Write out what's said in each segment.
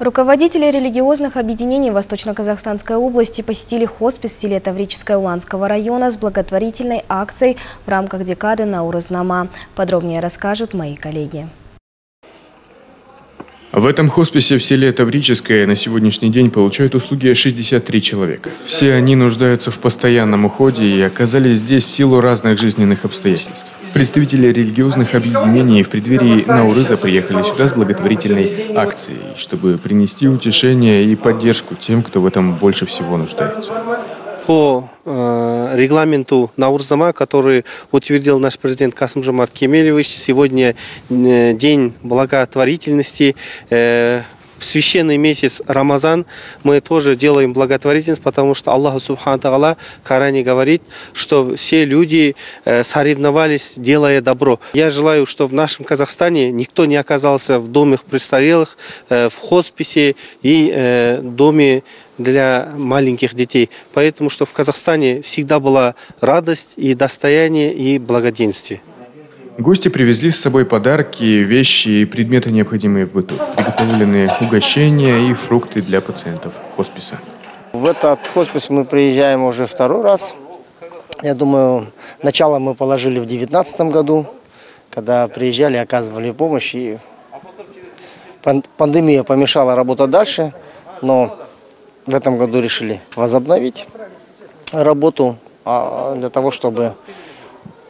Руководители религиозных объединений Восточно-Казахстанской области посетили хоспис в селе Таврическое Уланского района с благотворительной акцией в рамках декады Науразнама. Подробнее расскажут мои коллеги. В этом хосписе в селе Таврическое на сегодняшний день получают услуги 63 человека. Все они нуждаются в постоянном уходе и оказались здесь в силу разных жизненных обстоятельств. Представители религиозных объединений в преддверии Наурыза приехали сюда с благотворительной акцией, чтобы принести утешение и поддержку тем, кто в этом больше всего нуждается. По э, регламенту Наурзама, который утвердил наш президент Касым Жамарт Кемелевич, сегодня э, день благотворительности. Э, в священный месяц Рамазан мы тоже делаем благотворительность, потому что Аллах Субхану Тааля в Коране говорит, что все люди э, соревновались, делая добро. Я желаю, что в нашем Казахстане никто не оказался в доме престарелых, э, в хосписе и э, доме для маленьких детей. Поэтому что в Казахстане всегда была радость и достояние и благоденствие. Гости привезли с собой подарки, вещи и предметы, необходимые в быту, приготовленные угощения и фрукты для пациентов хосписа. В этот хоспис мы приезжаем уже второй раз. Я думаю, начало мы положили в 2019 году, когда приезжали, оказывали помощь. И пандемия помешала работать дальше, но в этом году решили возобновить работу а, для того, чтобы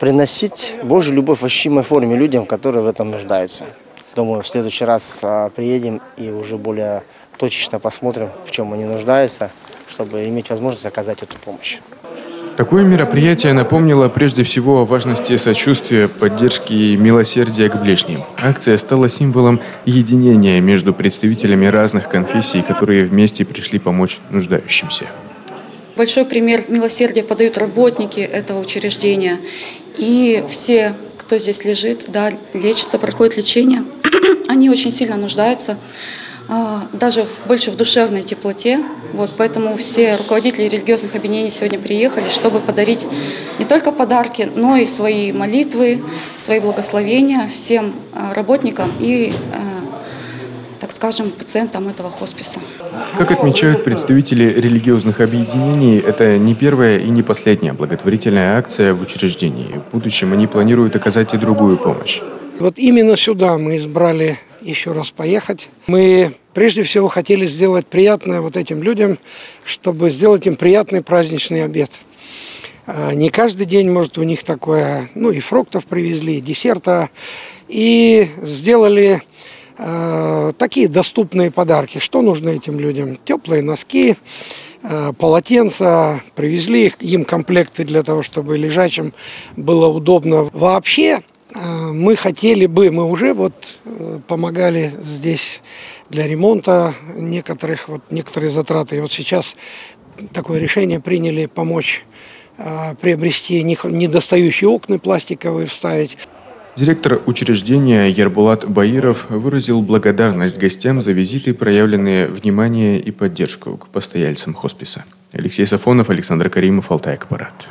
приносить Божью любовь в ощутимой форме людям, которые в этом нуждаются. Думаю, в следующий раз а, приедем и уже более точечно посмотрим, в чем они нуждаются, чтобы иметь возможность оказать эту помощь. Такое мероприятие напомнило прежде всего о важности сочувствия, поддержки и милосердия к ближним. Акция стала символом единения между представителями разных конфессий, которые вместе пришли помочь нуждающимся. Большой пример милосердия подают работники этого учреждения. И все, кто здесь лежит, да, лечится, проходит лечение, они очень сильно нуждаются, а, даже больше в душевной теплоте. Вот, поэтому все руководители религиозных объединений сегодня приехали, чтобы подарить не только подарки, но и свои молитвы, свои благословения всем а, работникам и а, так скажем, пациентам этого хосписа. Как отмечают представители религиозных объединений, это не первая и не последняя благотворительная акция в учреждении. В будущем они планируют оказать и другую помощь. Вот именно сюда мы избрали еще раз поехать. Мы прежде всего хотели сделать приятное вот этим людям, чтобы сделать им приятный праздничный обед. А, не каждый день, может, у них такое, ну и фруктов привезли, и десерта. И сделали Э, такие доступные подарки. Что нужно этим людям? Теплые носки, э, полотенца, привезли им комплекты для того, чтобы лежачим было удобно. Вообще э, мы хотели бы, мы уже вот помогали здесь для ремонта некоторых, вот некоторые затраты. И вот сейчас такое решение приняли помочь приобрести недостающие окна пластиковые вставить. Директор учреждения Ербулат Баиров выразил благодарность гостям за визиты, проявленные внимание и поддержку к постояльцам хосписа. Алексей Сафонов, Александр Каримов, Алтай Акпарат.